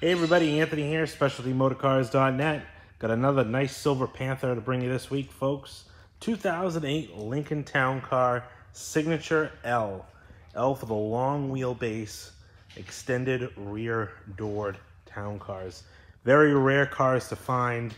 Hey everybody, Anthony here, SpecialtyMotorcars.net. Got another nice Silver Panther to bring you this week, folks. 2008 Lincoln Town Car Signature L. L for the long wheelbase, extended rear doored town cars. Very rare cars to find.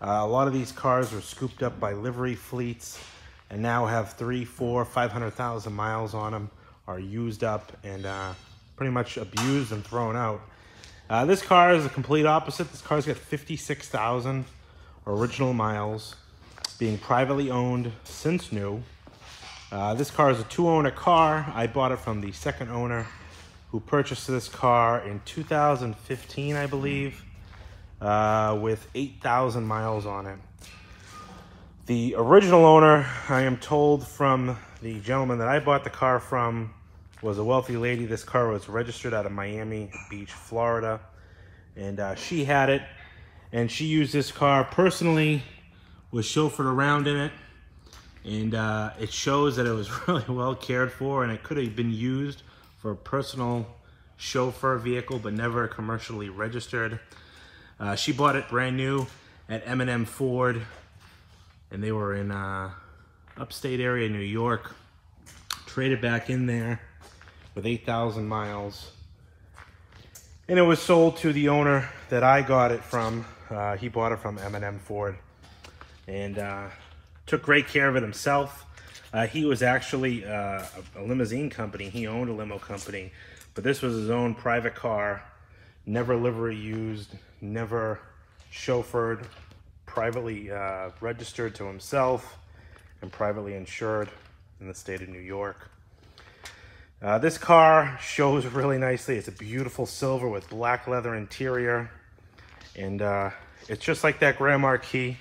Uh, a lot of these cars were scooped up by livery fleets and now have three, four, 500,000 miles on them, are used up and uh, pretty much abused and thrown out. Uh, this car is a complete opposite. This car's got 56,000 original miles, being privately owned since new. Uh, this car is a two-owner car. I bought it from the second owner who purchased this car in 2015, I believe, uh, with 8,000 miles on it. The original owner, I am told from the gentleman that I bought the car from, was a wealthy lady. This car was registered out of Miami Beach, Florida. And uh, she had it. And she used this car personally, was chauffeured around in it. And uh, it shows that it was really well cared for and it could have been used for a personal chauffeur vehicle, but never commercially registered. Uh, she bought it brand new at M&M Ford. And they were in uh, upstate area, New York. Traded back in there with 8,000 miles. And it was sold to the owner that I got it from. Uh, he bought it from M&M Ford and uh, took great care of it himself. Uh, he was actually uh, a limousine company. He owned a limo company, but this was his own private car, never livery used, never chauffeured, privately uh, registered to himself, and privately insured in the state of New York. Uh, this car shows really nicely. It's a beautiful silver with black leather interior. And uh, it's just like that Grand Marquis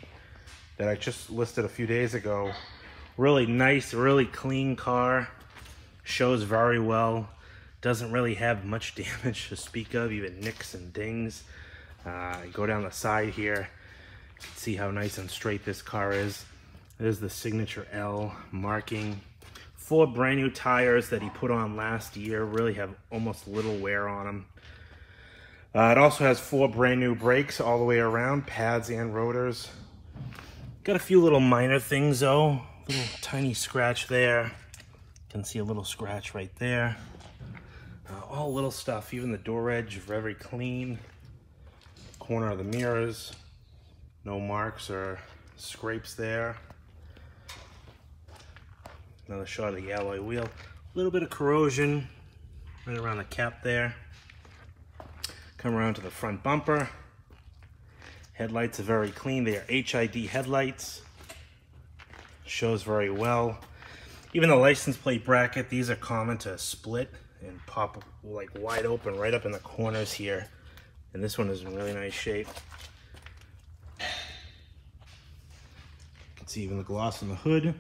that I just listed a few days ago. Really nice, really clean car. Shows very well. Doesn't really have much damage to speak of, even nicks and dings. Uh, go down the side here. You can see how nice and straight this car is. There's the signature L marking four brand new tires that he put on last year. Really have almost little wear on them. Uh, it also has four brand new brakes all the way around, pads and rotors. Got a few little minor things though. Little tiny scratch there. Can see a little scratch right there. Uh, all little stuff, even the door edge, very clean. Corner of the mirrors, no marks or scrapes there. Another shot of the alloy wheel. A little bit of corrosion right around the cap there. Come around to the front bumper. Headlights are very clean. They are HID headlights. Shows very well. Even the license plate bracket, these are common to split and pop like wide open right up in the corners here. And this one is in really nice shape. You can see even the gloss on the hood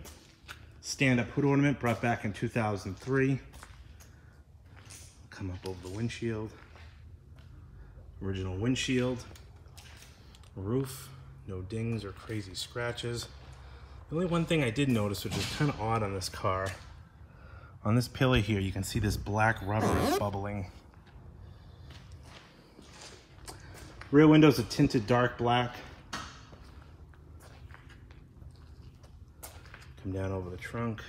stand-up hood ornament brought back in 2003. Come up over the windshield. Original windshield. Roof. No dings or crazy scratches. The only one thing I did notice, which is kind of odd on this car, on this pillar here, you can see this black rubber is bubbling. Rear windows are tinted dark black. Come down over the trunk.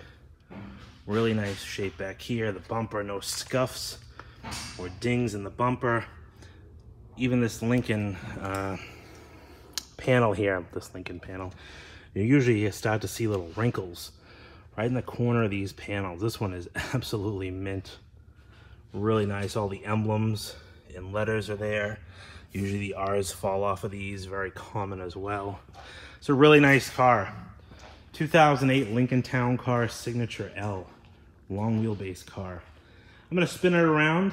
Really nice shape back here. The bumper, no scuffs or dings in the bumper. Even this Lincoln uh, panel here, this Lincoln panel, you usually start to see little wrinkles right in the corner of these panels. This one is absolutely mint. Really nice. All the emblems and letters are there. Usually the R's fall off of these, very common as well. It's a really nice car. 2008 Lincoln Town Car Signature L, long wheelbase car. I'm gonna spin it around.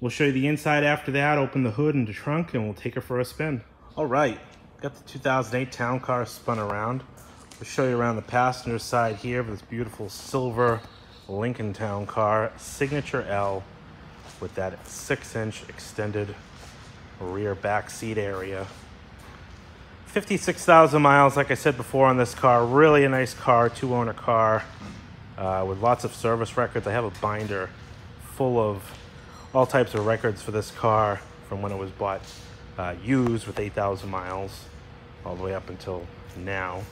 We'll show you the inside after that, open the hood and the trunk, and we'll take it for a spin. All right, got the 2008 Town Car spun around. We'll show you around the passenger side here of this beautiful silver Lincoln Town Car Signature L with that six inch extended rear back seat area 56,000 miles, like I said before on this car. Really a nice car, two owner car uh, with lots of service records. I have a binder full of all types of records for this car from when it was bought uh, used with 8,000 miles all the way up until now.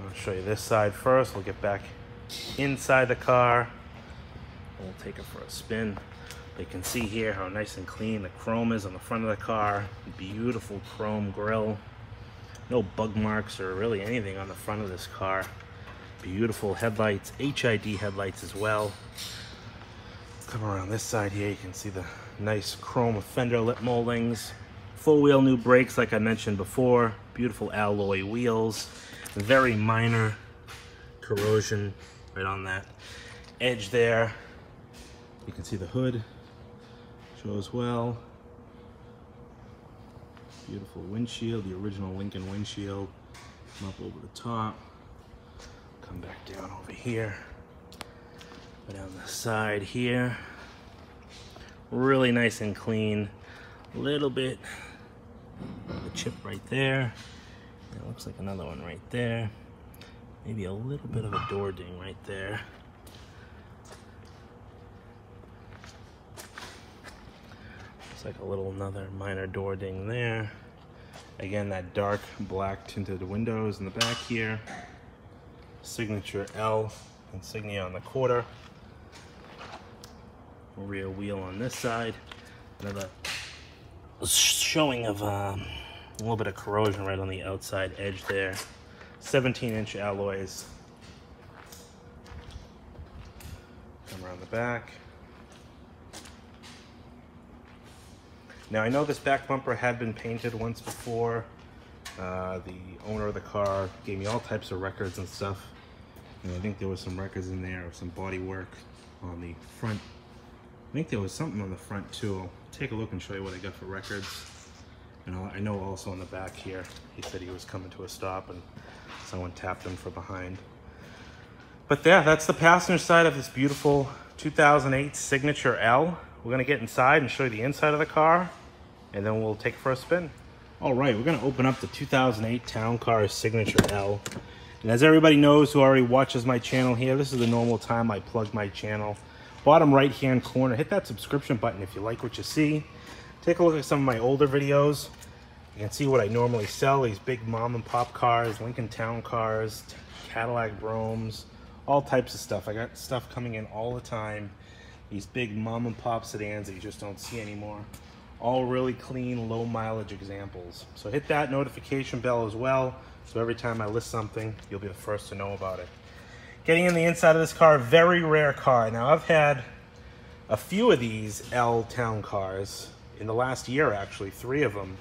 I'll show you this side first. We'll get back inside the car. We'll take it for a spin. You can see here how nice and clean the chrome is on the front of the car. Beautiful chrome grille. No bug marks or really anything on the front of this car. Beautiful headlights, HID headlights as well. Come around this side here, you can see the nice chrome fender lip moldings. Full wheel new brakes like I mentioned before. Beautiful alloy wheels. Very minor corrosion right on that edge there. You can see the hood shows well. Beautiful windshield, the original Lincoln windshield. Come up over the top. Come back down over here. Go down the side here. Really nice and clean. A little bit of a chip right there. It looks like another one right there. Maybe a little bit of a door ding right there. Like a little another minor door ding there. Again, that dark black tinted windows in the back here. Signature L insignia on the quarter. Rear wheel on this side. Another showing of um, a little bit of corrosion right on the outside edge there. 17 inch alloys. Come around the back. Now I know this back bumper had been painted once before. Uh, the owner of the car gave me all types of records and stuff. And I think there was some records in there, of some body work on the front. I think there was something on the front too. I'll take a look and show you what I got for records. And I know also on the back here, he said he was coming to a stop and someone tapped him from behind. But yeah, that's the passenger side of this beautiful 2008 Signature L. We're gonna get inside and show you the inside of the car and then we'll take it for a spin. All right, we're gonna open up the 2008 Town Car Signature L. And as everybody knows who already watches my channel here, this is the normal time I plug my channel. Bottom right hand corner, hit that subscription button if you like what you see. Take a look at some of my older videos. Can see what I normally sell, these big mom and pop cars, Lincoln Town cars, Cadillac Broughams, all types of stuff. I got stuff coming in all the time these big mom and pop sedans that you just don't see anymore. All really clean, low mileage examples. So hit that notification bell as well. So every time I list something, you'll be the first to know about it. Getting in the inside of this car, very rare car. Now I've had a few of these L Town cars in the last year, actually, three of them.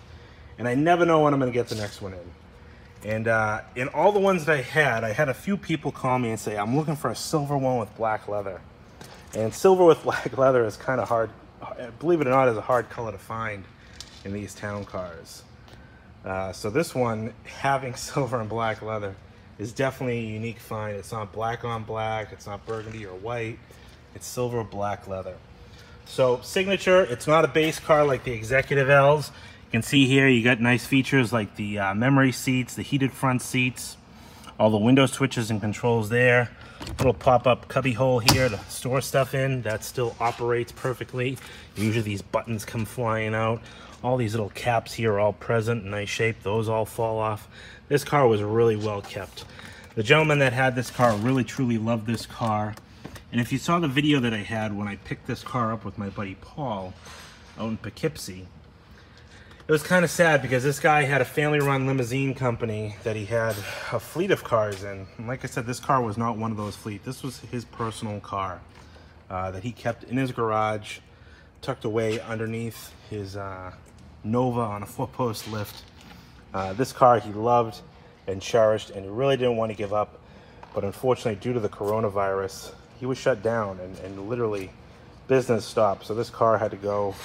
And I never know when I'm gonna get the next one in. And uh, in all the ones that I had, I had a few people call me and say, I'm looking for a silver one with black leather. And silver with black leather is kind of hard, believe it or not, is a hard color to find in these town cars. Uh, so this one, having silver and black leather, is definitely a unique find. It's not black on black, it's not burgundy or white, it's silver black leather. So signature, it's not a base car like the Executive L's. You can see here you got nice features like the uh, memory seats, the heated front seats, all the window switches and controls there little pop-up cubby hole here to store stuff in that still operates perfectly. Usually these buttons come flying out. All these little caps here are all present nice shape. Those all fall off. This car was really well kept. The gentleman that had this car really truly loved this car. And if you saw the video that I had when I picked this car up with my buddy Paul out in Poughkeepsie it was kind of sad because this guy had a family-run limousine company that he had a fleet of cars in. And like I said, this car was not one of those fleet. This was his personal car uh, that he kept in his garage, tucked away underneath his uh, Nova on a four-post lift. Uh, this car he loved and cherished, and he really didn't want to give up. But unfortunately, due to the coronavirus, he was shut down and, and literally business stopped. So this car had to go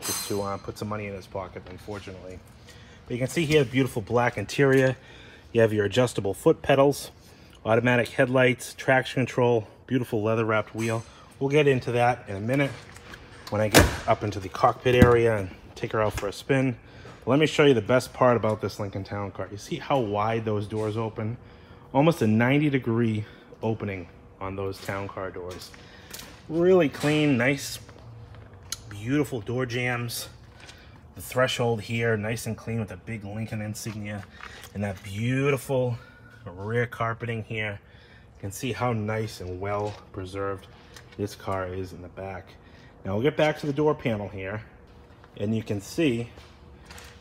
just to uh, put some money in his pocket, unfortunately. But you can see here, beautiful black interior. You have your adjustable foot pedals, automatic headlights, traction control, beautiful leather wrapped wheel. We'll get into that in a minute when I get up into the cockpit area and take her out for a spin. Let me show you the best part about this Lincoln Town Car. You see how wide those doors open? Almost a 90 degree opening on those Town Car doors. Really clean, nice beautiful door jambs. The threshold here, nice and clean with a big Lincoln insignia. And that beautiful rear carpeting here. You can see how nice and well preserved this car is in the back. Now we'll get back to the door panel here. And you can see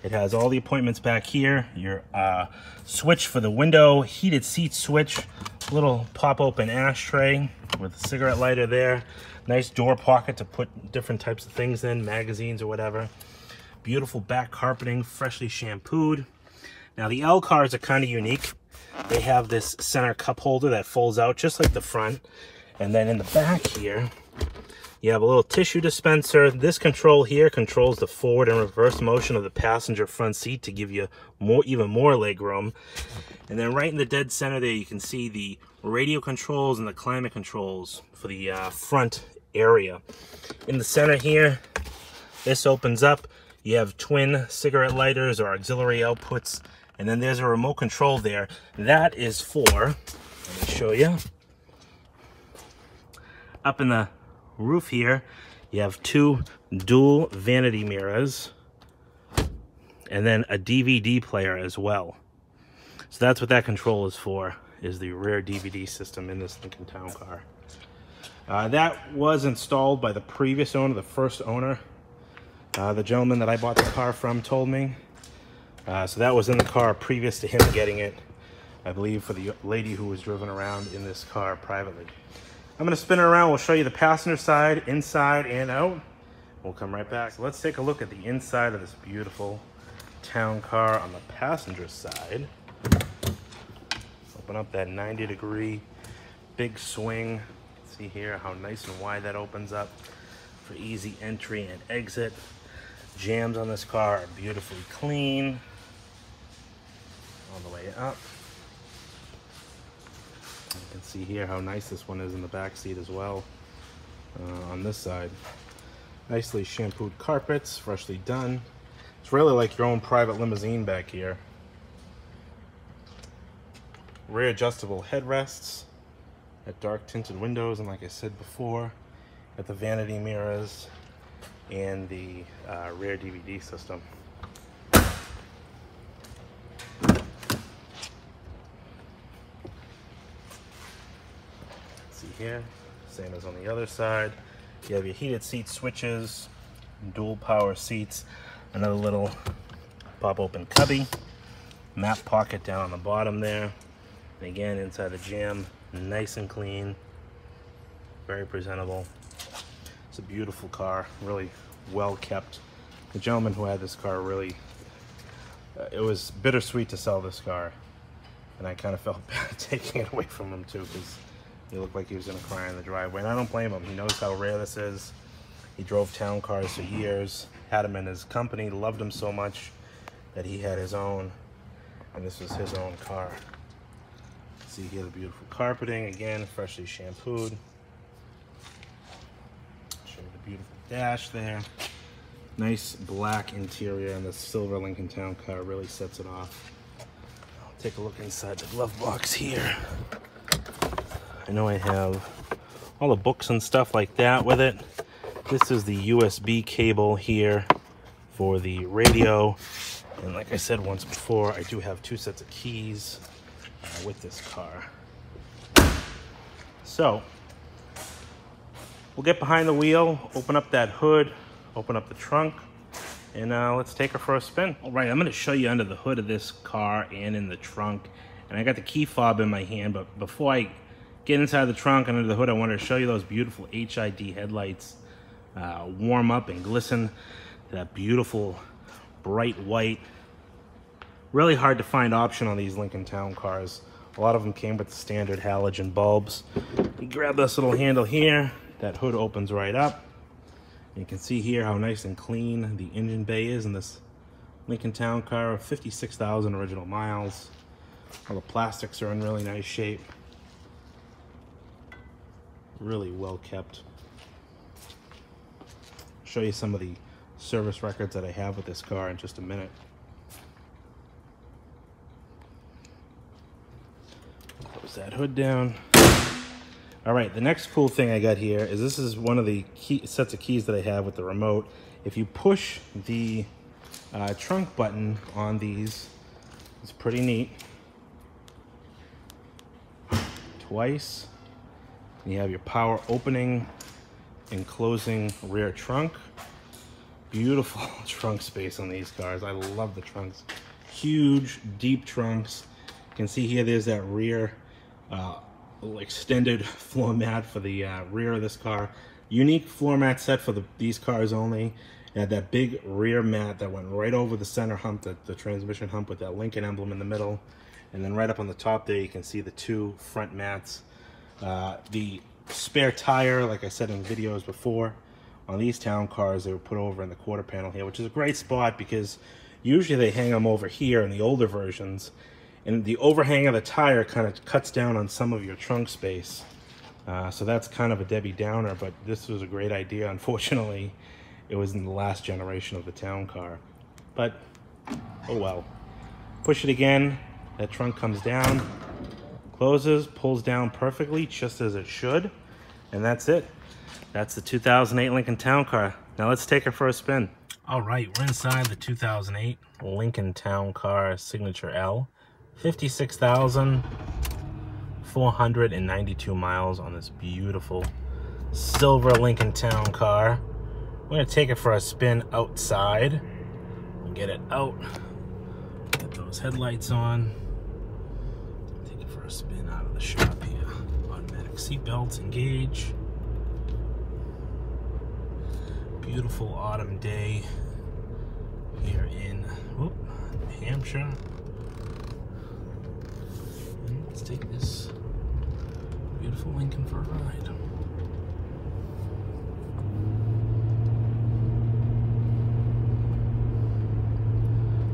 it has all the appointments back here. Your uh, switch for the window, heated seat switch, little pop open ashtray with a cigarette lighter there. Nice door pocket to put different types of things in, magazines or whatever. Beautiful back carpeting, freshly shampooed. Now the L cars are kind of unique. They have this center cup holder that folds out just like the front. And then in the back here, you have a little tissue dispenser. This control here controls the forward and reverse motion of the passenger front seat to give you more, even more leg room. And then right in the dead center there, you can see the radio controls and the climate controls for the uh, front area. In the center here, this opens up. You have twin cigarette lighters or auxiliary outputs. And then there's a remote control there. That is for, let me show you. Up in the roof here, you have two dual vanity mirrors and then a DVD player as well. So that's what that control is for, is the rear DVD system in this Lincoln Town Car. Uh, that was installed by the previous owner, the first owner. Uh, the gentleman that I bought the car from told me. Uh, so that was in the car previous to him getting it, I believe, for the lady who was driven around in this car privately. I'm gonna spin it around. We'll show you the passenger side, inside and out. We'll come right back. So let's take a look at the inside of this beautiful town car on the passenger side. Open up that 90 degree big swing. See here how nice and wide that opens up for easy entry and exit. Jambs on this car are beautifully clean all the way up. You can see here how nice this one is in the back seat as well uh, on this side. Nicely shampooed carpets, freshly done. It's really like your own private limousine back here. Rear adjustable headrests at dark tinted windows and like I said before at the vanity mirrors and the uh, rear DVD system. Here, same as on the other side. You have your heated seat switches, dual power seats, another little pop open cubby, map pocket down on the bottom there. And again, inside the jamb, nice and clean, very presentable. It's a beautiful car, really well kept. The gentleman who had this car really, uh, it was bittersweet to sell this car. And I kind of felt bad taking it away from him too, because he looked like he was gonna cry in the driveway, and I don't blame him. He knows how rare this is. He drove town cars for years, had him in his company, loved him so much that he had his own, and this was his own car. See here the beautiful carpeting, again, freshly shampooed. Show you the beautiful dash there. Nice black interior, and the silver Lincoln Town car really sets it off. I'll take a look inside the glove box here. I know I have all the books and stuff like that with it. This is the USB cable here for the radio. And like I said once before, I do have two sets of keys uh, with this car. So, we'll get behind the wheel, open up that hood, open up the trunk, and uh, let's take her for a spin. All right, I'm gonna show you under the hood of this car and in the trunk. And I got the key fob in my hand, but before I get inside the trunk and under the hood, I wanted to show you those beautiful HID headlights uh, warm up and glisten. That beautiful bright white. Really hard to find option on these Lincoln Town cars. A lot of them came with the standard halogen bulbs. You grab this little handle here, that hood opens right up. You can see here how nice and clean the engine bay is in this Lincoln Town car, 56,000 original miles. All the plastics are in really nice shape really well kept. Show you some of the service records that I have with this car in just a minute. Close that hood down. All right, the next cool thing I got here is this is one of the key, sets of keys that I have with the remote. If you push the uh, trunk button on these. It's pretty neat. Twice. You have your power opening and closing rear trunk. Beautiful trunk space on these cars. I love the trunks. Huge, deep trunks. You can see here there's that rear uh, extended floor mat for the uh, rear of this car. Unique floor mat set for the, these cars only. It had that big rear mat that went right over the center hump, the, the transmission hump with that Lincoln emblem in the middle. And then right up on the top there, you can see the two front mats. Uh, the spare tire, like I said in videos before, on these town cars, they were put over in the quarter panel here, which is a great spot because usually they hang them over here in the older versions. And the overhang of the tire kind of cuts down on some of your trunk space. Uh, so that's kind of a Debbie Downer, but this was a great idea. Unfortunately, it was in the last generation of the town car. But, oh well. Push it again, that trunk comes down, closes, pulls down perfectly, just as it should. And that's it. That's the 2008 Lincoln Town Car. Now let's take it for a spin. All right, we're inside the 2008 Lincoln Town Car Signature L. 56,492 miles on this beautiful silver Lincoln Town Car. We're gonna take it for a spin outside get it out. Get those headlights on. Out of the shop here. Automatic seat belts engage. beautiful autumn day here in whoop, New Hampshire. And let's take this beautiful Lincoln for a ride.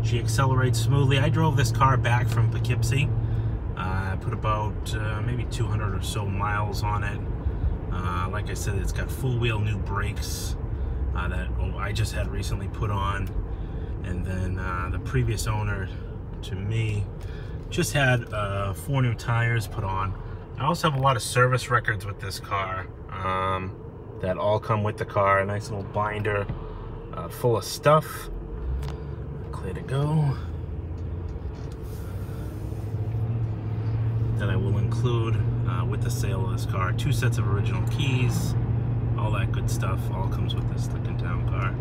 She accelerates smoothly. I drove this car back from Poughkeepsie. I put about uh, maybe 200 or so miles on it. Uh, like I said, it's got full wheel new brakes uh, that oh, I just had recently put on. And then uh, the previous owner to me just had uh, four new tires put on. I also have a lot of service records with this car um, that all come with the car. A nice little binder uh, full of stuff. Clear to go. That I will include uh, with the sale of this car. Two sets of original keys, all that good stuff all comes with this Lincoln Town car.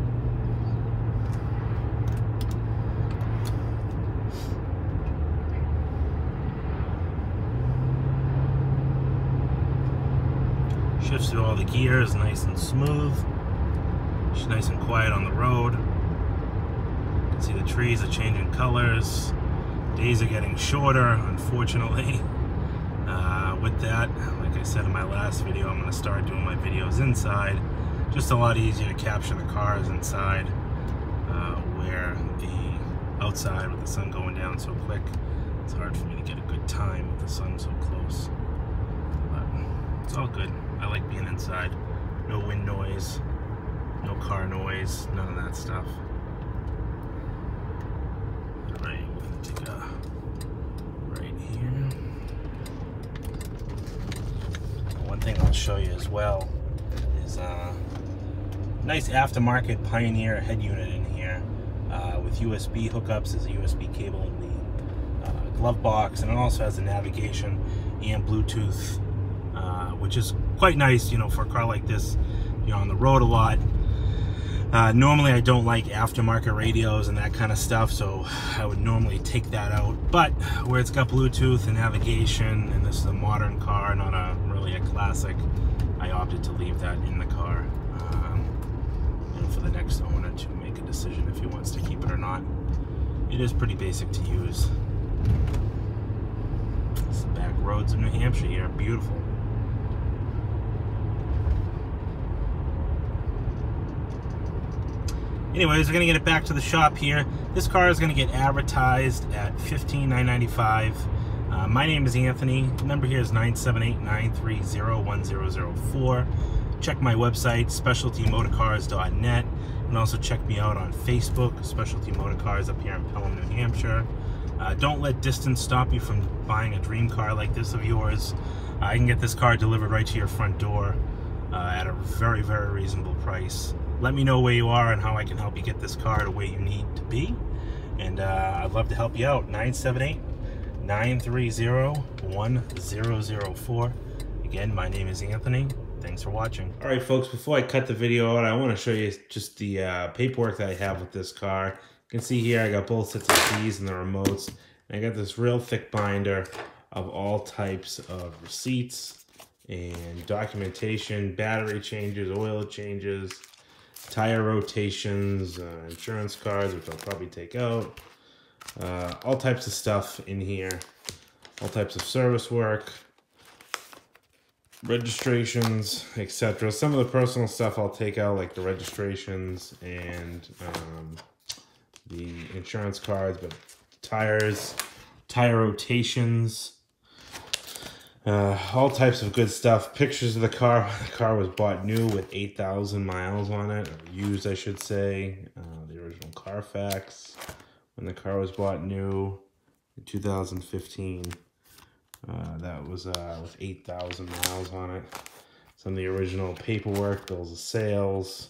Shifts through all the gears nice and smooth. She's nice and quiet on the road. You can see the trees are changing colors. Days are getting shorter, unfortunately. With that, like I said in my last video, I'm going to start doing my videos inside. Just a lot easier to capture the cars inside, uh, where the outside with the sun going down so quick, it's hard for me to get a good time with the sun so close. But it's all good. I like being inside. No wind noise, no car noise, none of that stuff. Show you as well is a uh, nice aftermarket Pioneer head unit in here uh, with USB hookups. There's a USB cable in the uh, glove box, and it also has the navigation and Bluetooth, uh, which is quite nice, you know, for a car like this. You're on the road a lot. Uh, normally I don't like aftermarket radios and that kind of stuff, so I would normally take that out. But where it's got Bluetooth and navigation, and this is a modern car, not a really a classic, I opted to leave that in the car. Um, for the next owner to make a decision if he wants to keep it or not. It is pretty basic to use. It's the back roads of New Hampshire here, beautiful. Anyways, we're gonna get it back to the shop here. This car is gonna get advertised at $15,995. Uh, my name is Anthony. The number here is 978-930-1004. Check my website, specialtymotorcars.net, and also check me out on Facebook, Specialty Motorcars up here in Pelham, New Hampshire. Uh, don't let distance stop you from buying a dream car like this of yours. Uh, I can get this car delivered right to your front door uh, at a very, very reasonable price. let me know where you are and how I can help you get this car to where you need to be. And uh, I'd love to help you out. 978 930 1004. Again, my name is Anthony. Thanks for watching. All right, folks, before I cut the video out, I want to show you just the uh, paperwork that I have with this car. You can see here I got both sets of keys and the remotes. And I got this real thick binder of all types of receipts and documentation, battery changes, oil changes, tire rotations, uh, insurance cards, which I'll probably take out, uh, all types of stuff in here, all types of service work, registrations, etc. Some of the personal stuff I'll take out, like the registrations and um, the insurance cards, but tires, tire rotations, uh, all types of good stuff. Pictures of the car. The car was bought new with 8,000 miles on it, used, I should say. Uh, the original Carfax when the car was bought new in 2015. Uh, that was uh, with 8,000 miles on it. Some of the original paperwork, bills of sales,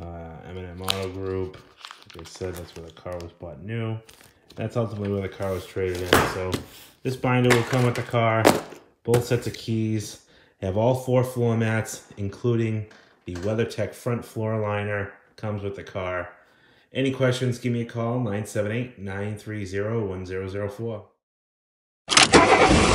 uh, M&M Auto Group. Like I said, that's where the car was bought new. That's ultimately where the car was traded in. So this binder will come with the car, both sets of keys. Have all four floor mats, including the WeatherTech front floor liner, comes with the car. Any questions, give me a call, 978-930-1004.